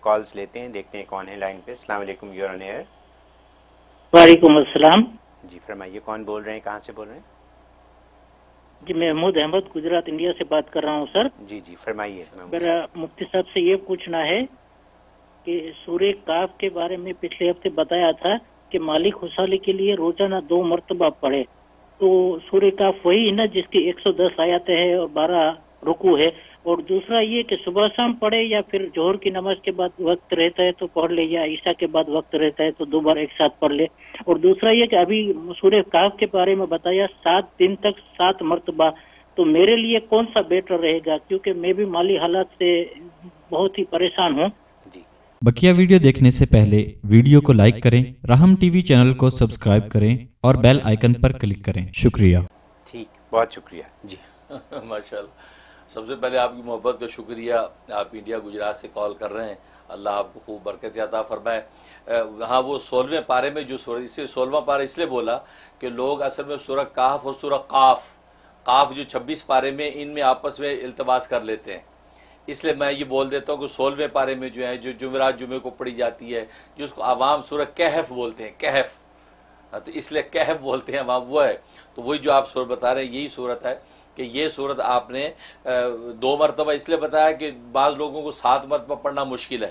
Calls لیتے ہیں دیکھتے ہیں کون ہے لائن پہ۔ السلام علیکم یور آن ایئر وعلیکم السلام۔ جی فرمائیے کون بول رہے ہیں؟ کہاں سے بول رہے ہیں؟ جی محمود احمد گجرات انڈیا سے بات کر رہا ہوں سر۔ جی جی فرمائیے میرا مفتی صاحب سے یہ پوچھنا ہے کہ سورہ کاف کے بارے میں پچھلے ہفتے بتایا تھا کہ مالک خسالی کے لیے روزانہ دو مرتبہ پڑھے۔ تو سورہ کاف وہی نا جس کی ایک سو دس آیاتیں ہیں اور بارہ رکو ہے۔ اور دوسرا یہ کہ صبح شام پڑھے یا پھر جوہر کی نماز کے بعد وقت رہتا ہے تو پڑھ لے یا عشاء کے بعد وقت رہتا ہے تو دو بار ایک ساتھ پڑھ لے۔ اور دوسرا یہ کہ ابھی سورہ کاف کے بارے میں بتایا سات دن تک سات مرتبہ تو میرے لیے کون سا بیٹر رہے گا؟ کیونکہ میں بھی مالی حالات سے بہت ہی پریشان ہوں۔ جی۔ بکیا ویڈیو دیکھنے سے پہلے ویڈیو کو لائک کریں راہم ٹی وی چینل کو سبسکرائب کریں اور بیل آئیکن پر کلک کریں۔ شکریہ۔ ٹھیک بہت شکریہ۔ جی۔ ماشاء اللہ سب سے پہلے آپ کی محبت کا شکریہ، آپ انڈیا گجرات سے کال کر رہے ہیں۔ اللہ آپ کو خوب برکت عطا فرمائے۔ ہاں وہ سولہویں پارے میں جو سورہ، اس سے سولہواں پارہ اس لیے بولا کہ لوگ اصل میں سورہ کاف اور سورہ قاف قاف جو چھبیس پارے میں ان میں آپس میں التباس کر لیتے ہیں۔ اس لیے میں یہ بول دیتا ہوں کہ سولہویں پارے میں جو ہے، جو جمعرات جمعے کو پڑھی جاتی ہے جس کو عوام سورہ کہف بولتے ہیں، کہف۔ ہاں، تو اس لیے کہف بولتے ہیں، عوام، وہ ہے۔ تو وہی جو آپ سور بتا رہے ہیں، یہی صورت ہے۔ کہ یہ صورت آپ نے دو مرتبہ اس لیے بتایا کہ بعض لوگوں کو سات مرتبہ پڑھنا مشکل ہے۔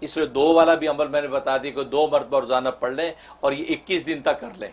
اس لیے دو والا بھی عمل میں نے بتا دی کہ دو مرتبہ روزانہ پڑھ لیں اور یہ اکیس دن تک کر لیں۔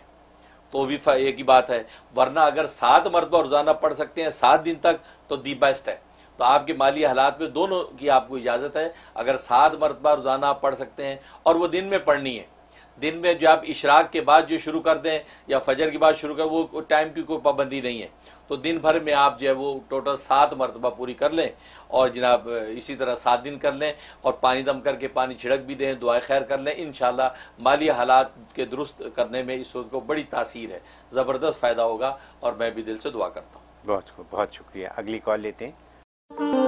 تو بھی ایک ہی بات ہے۔ ورنہ اگر سات مرتبہ روزانہ پڑھ سکتے ہیں سات دن تک، تو دی بیسٹ ہے۔ تو آپ کے مالی حالات میں دونوں کی آپ کو اجازت ہے۔ اگر سات مرتبہ روزانہ آپ پڑھ سکتے ہیں اور وہ دن میں پڑھنی ہے دن میں جو آپ اشراق کے بعد جو شروع کر دیں یا فجر کے بعد شروع کر وہ ٹائم کی کوئی پابندی نہیں ہے۔ تو دن بھر میں آپ جو ہے وہ ٹوٹل سات مرتبہ پوری کر لیں اور جناب اسی طرح سات دن کر لیں اور پانی دم کر کے پانی چھڑک بھی دیں، دعائیں خیر کر لیں۔ انشاءاللہ مالی حالات کے درست کرنے میں اس وقت کو بڑی تاثیر ہے۔ زبردست فائدہ ہوگا اور میں بھی دل سے دعا کرتا ہوں۔ بہت بہت شکریہ۔ اگلی کال لیتے ہیں۔